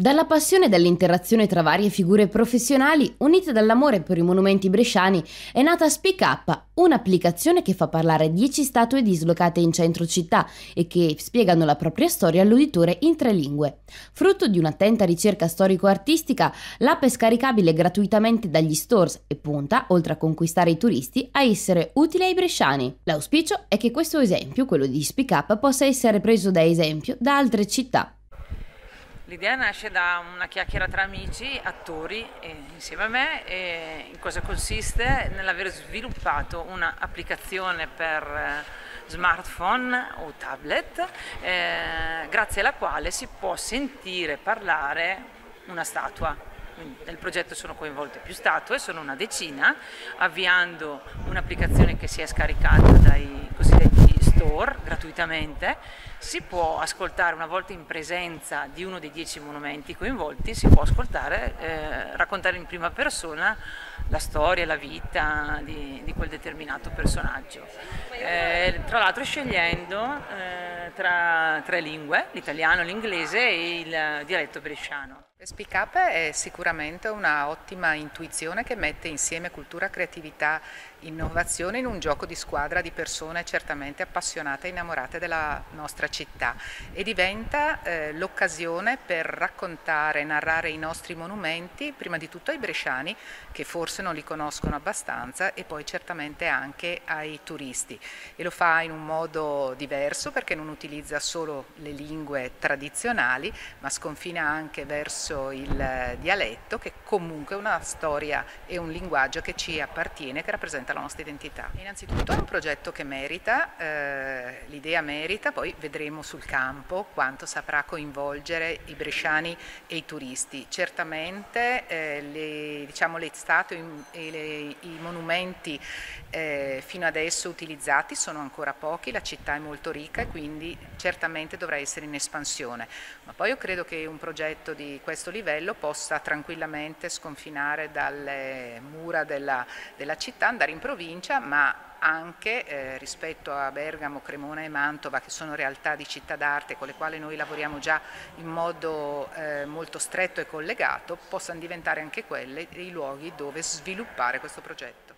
Dalla passione dell'interazione tra varie figure professionali, unite dall'amore per i monumenti bresciani, è nata Speak Up, un'applicazione che fa parlare 10 statue dislocate in centro città e che spiegano la propria storia all'uditore in tre lingue. Frutto di un'attenta ricerca storico-artistica, l'app è scaricabile gratuitamente dagli stores e punta, oltre a conquistare i turisti, a essere utile ai bresciani. L'auspicio è che questo esempio, quello di Speak Up, possa essere preso da esempio da altre città. L'idea nasce da una chiacchiera tra amici, attori, insieme a me, e in cosa consiste? Nell'aver sviluppato un'applicazione per eh, smartphone o tablet, eh, grazie alla quale si può sentire parlare una statua. nel progetto sono coinvolte più statue, sono una decina, avviando un'applicazione che si è scaricata dai gratuitamente, si può ascoltare una volta in presenza di uno dei dieci monumenti coinvolti, si può ascoltare, eh, raccontare in prima persona la storia, la vita di, di quel determinato personaggio. Eh, tra l'altro scegliendo eh, tra tre lingue, l'italiano, l'inglese e il dialetto bresciano. Speak Up è sicuramente una ottima intuizione che mette insieme cultura, creatività, innovazione in un gioco di squadra di persone certamente appassionate e innamorate della nostra città. E diventa eh, l'occasione per raccontare narrare i nostri monumenti, prima di tutto ai bresciani che forse non li conoscono abbastanza e poi certamente anche ai turisti. E lo fa in un modo diverso perché non utilizza solo le lingue tradizionali ma sconfina anche verso verso il dialetto che comunque è una storia e un linguaggio che ci appartiene, che rappresenta la nostra identità. Innanzitutto è un progetto che merita, eh, l'idea merita, poi vedremo sul campo quanto saprà coinvolgere i bresciani e i turisti. Certamente eh, le, diciamo, le statue e le, i monumenti eh, fino adesso utilizzati sono ancora pochi, la città è molto ricca e quindi certamente dovrà essere in espansione, ma poi io credo che un progetto di questo questo livello possa tranquillamente sconfinare dalle mura della, della città, andare in provincia, ma anche eh, rispetto a Bergamo, Cremona e Mantova, che sono realtà di città d'arte con le quali noi lavoriamo già in modo eh, molto stretto e collegato, possano diventare anche quelle dei luoghi dove sviluppare questo progetto.